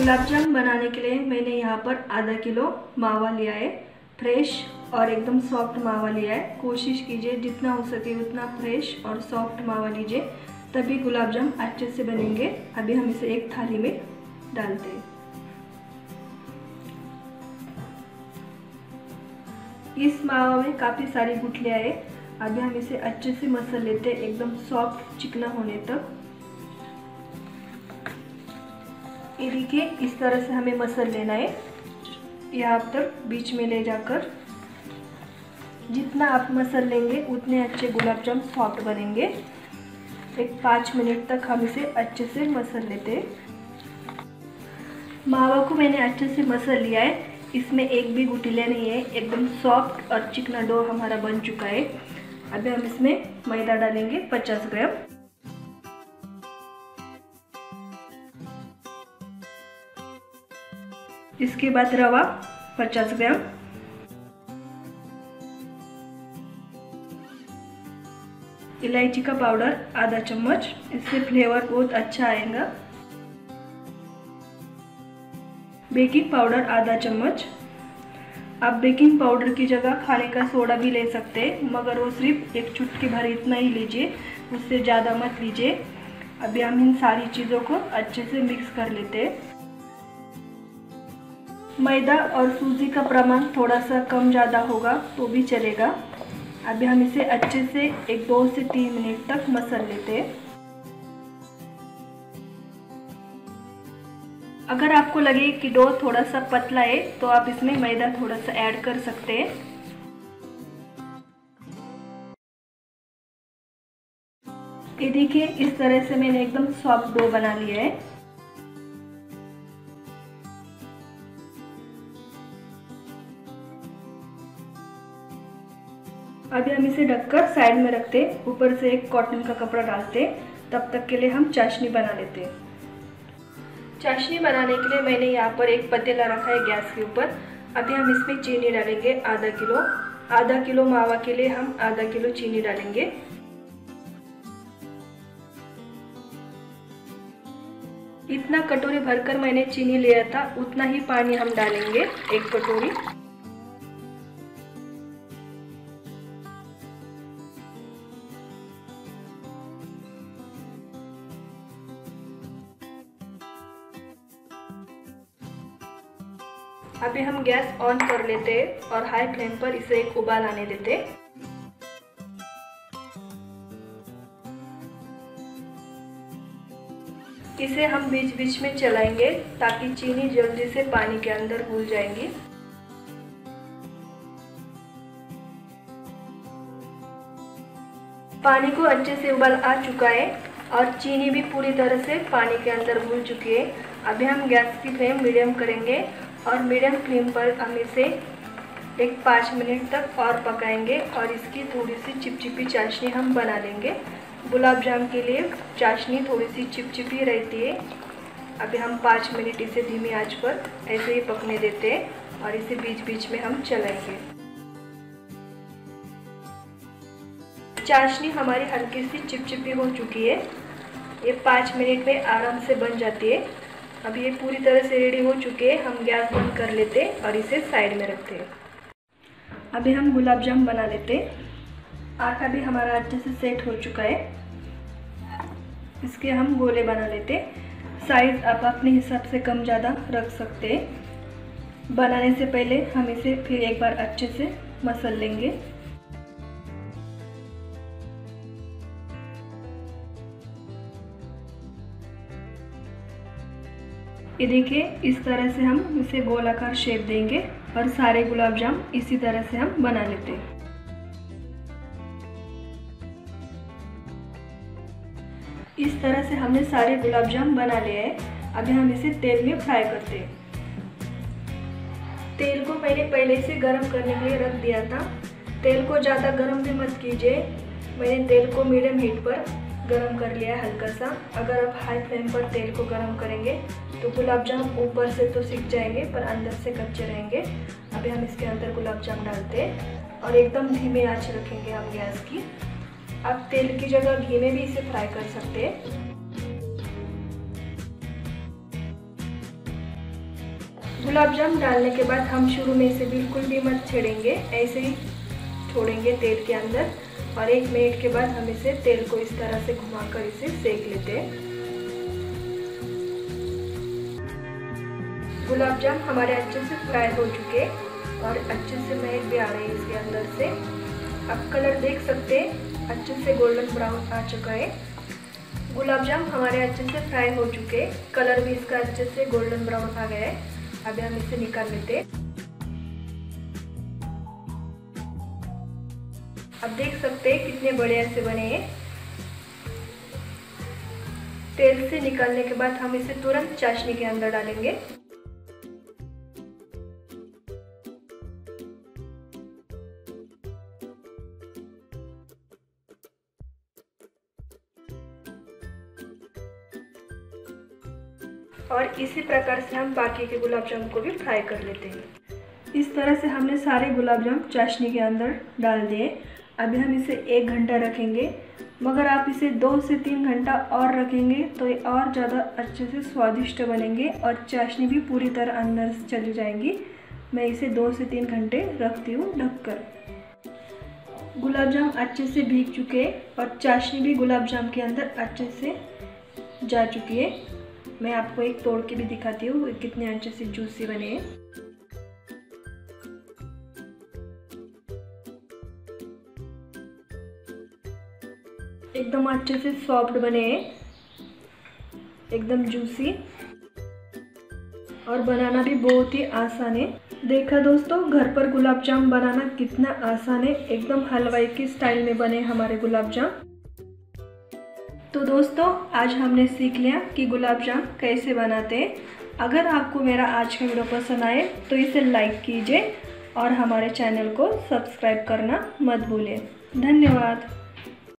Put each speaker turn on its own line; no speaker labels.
गुलाब जामुन बनाने के लिए मैंने यहाँ पर आधा किलो मावा लिया है, फ्रेश और एकदम सॉफ्ट मावा लिया है। कोशिश कीजिए जितना हो सके उतना फ्रेश और सॉफ्ट मावा लीजिए, तभी गुलाब जाम अच्छे से बनेंगे। अभी हम इसे एक थाली में डालते हैं। इस मावा में काफ़ी सारी गुठलियाँ है। अभी हम इसे अच्छे से मसल लेते हैं, एकदम सॉफ्ट चिकना होने तक। ये देखिए इस तरह से हमें मसल लेना है। यहाँ तक बीच में ले जाकर, जितना आप मसल लेंगे, उतने अच्छे गुलाब जाम सॉफ्ट बनेंगे। एक पाँच मिनट तक हम इसे अच्छे से मसल लेते हैं। मावा को मैंने अच्छे से मसल लिया है। इसमें एक भी गुटिले नहीं है। एकदम सॉफ्ट और चिकना डो हमारा बन चुका है। अभी हम इसमें मैदा डालेंगे 50 ग्राम। इसके बाद रवा 50 ग्राम। इलायची का पाउडर आधा चम्मच। इससे फ्लेवर बहुत अच्छा आएगा। बेकिंग पाउडर आधा चम्मच। आप बेकिंग पाउडर की जगह खाने का सोडा भी ले सकते हैं, मगर वो सिर्फ़ एक चुटकी भर इतना ही लीजिए, उससे ज़्यादा मत लीजिए। अभी हम इन सारी चीज़ों को अच्छे से मिक्स कर लेते हैं। मैदा और सूजी का प्रमाण थोड़ा सा कम ज़्यादा होगा तो भी चलेगा। अभी हम इसे अच्छे से एक दो से तीन मिनट तक मसल लेते हैं। अगर आपको लगे कि डो थोड़ा सा पतला है तो आप इसमें मैदा थोड़ा सा ऐड कर सकते हैं। ये देखिए, इस तरह से मैंने एकदम सॉफ्ट डो बना लिया है। अभी हम इसे ढककर साइड में रखते, ऊपर से एक कॉटन का कपड़ा डालते, तब तक के लिए हम चाशनी बना लेते। चाशनी बनाने के लिए मैंने यहाँ पर एक पतीला रखा है गैस के ऊपर। अभी हम इसमें चीनी डालेंगे आधा किलो। आधा किलो मावा के लिए हम आधा किलो चीनी डालेंगे। इतना कटोरी भरकर मैंने चीनी लिया था, उतना ही पानी हम डालेंगे एक कटोरी। अभी हम गैस ऑन कर लेते और हाई फ्लेम पर इसे एक उबाल आने देते। इसे हम बीच बीच में चलाएँगे ताकि चीनी जल्दी से पानी के अंदर घुल जाएँगी। पानी को अच्छे से उबाल आ चुका है और चीनी भी पूरी तरह से पानी के अंदर घुल चुकी है। अभी हम गैस की फ्लेम मीडियम करेंगे और मीडियम फ्लेम पर हम इसे एक पाँच मिनट तक और पकाएँगे और इसकी थोड़ी सी चिपचिपी चाशनी हम बना लेंगे। गुलाब जाम के लिए चाशनी थोड़ी सी चिपचिपी रहती है। अभी हम पाँच मिनट इसे धीमी आँच पर ऐसे ही पकने देते हैं और इसे बीच बीच में हम चलाएँगे। चाशनी हमारी हल्की सी चिपचिपी हो चुकी है। ये पाँच मिनट में आराम से बन जाती है। अब ये पूरी तरह से रेडी हो चुके हैं। हम गैस बंद कर लेते और इसे साइड में रखते हैं। अभी हम गुलाब जाम बना लेते आटा भी हमारा अच्छे से सेट हो चुका है। इसके हम गोले बना लेते साइज़ आप अपने हिसाब से कम ज़्यादा रख सकते हैं। बनाने से पहले हम इसे फिर एक बार अच्छे से मसल लेंगे। ये देखिए, इस तरह से हम इसे गोलाकार शेप देंगे और सारे गुलाब जाम इसी तरह से हम बना लेते हैं। इस तरह से हमने सारे गुलाब जाम बना लिए हैं। अभी हम इसे तेल में फ्राई करते हैं। तेल को मैंने पहले से गर्म करने के लिए रख दिया था। तेल को ज़्यादा गर्म भी मत कीजिए। मैंने तेल को मीडियम हीट पर गरम कर लिया है हल्का सा। अगर आप हाई फ्लेम पर तेल को गरम करेंगे तो गुलाब जामुन ऊपर से तो सीख जाएँगे, पर अंदर से कच्चे रहेंगे। अभी हम इसके अंदर गुलाब जामुन डालते हैं और एकदम धीमे आँच रखेंगे हम गैस की। आप तेल की जगह घी में भी इसे फ्राई कर सकते हैं। गुलाब जाम डालने के बाद हम शुरू में इसे बिल्कुल भी मत छेड़ेंगे, ऐसे ही छोड़ेंगे तेल के अंदर। और एक मिनट के बाद हम इसे तेल को इस तरह से घुमाकर इसे सेक लेते हैं। गुलाब जाम हमारे अच्छे से फ्राई हो चुके और अच्छे से महक भी आ रही है इसके अंदर से। अब कलर देख सकते हैं, अच्छे से गोल्डन ब्राउन आ चुका है। गुलाब जाम हमारे अच्छे से फ्राई हो चुके कलर भी इसका अच्छे से गोल्डन ब्राउन आ गया है। अभी हम इसे निकाल लेते अब देख सकते हैं कितने बढ़िया से बने हैं। तेल से निकालने के बाद हम इसे तुरंत चाशनी के अंदर डालेंगे। और इसी प्रकार से हम बाकी के गुलाब जामुन को भी फ्राई कर लेते हैं। इस तरह से हमने सारे गुलाब जामुन चाशनी के अंदर डाल दिए। अभी हम इसे एक घंटा रखेंगे, मगर आप इसे दो से तीन घंटा और रखेंगे तो ये और ज़्यादा अच्छे से स्वादिष्ट बनेंगे और चाशनी भी पूरी तरह अंदर से चली जाएँगी। मैं इसे दो से तीन घंटे रखती हूँ ढककर। गुलाब जाम अच्छे से भीग चुके और चाशनी भी गुलाब जाम के अंदर अच्छे से जा चुकी है। मैं आपको एक तोड़ के भी दिखाती हूँ कितने अच्छे से जूसी बने हैं। अच्छे से सॉफ्ट बने, एकदम जूसी और बनाना भी बहुत ही आसान है। देखा दोस्तों, घर पर गुलाब जाम बनाना कितना आसान है। एकदम हलवाई के स्टाइल में बने हमारे गुलाब जाम तो दोस्तों, आज हमने सीख लिया कि गुलाब जाम कैसे बनाते हैं। अगर आपको मेरा आज का वीडियो पसंद आए तो इसे लाइक कीजिए और हमारे चैनल को सब्सक्राइब करना मत भूलें धन्यवाद।